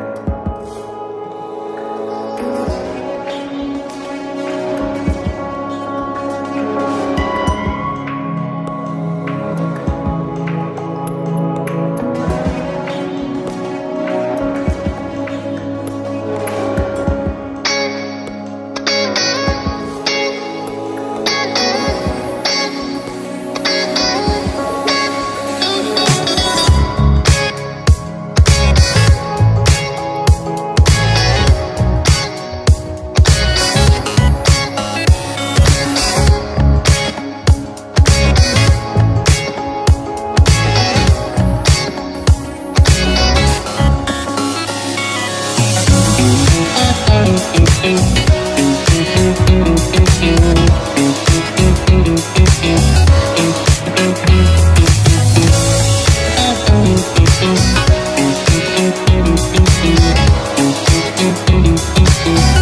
you. Thank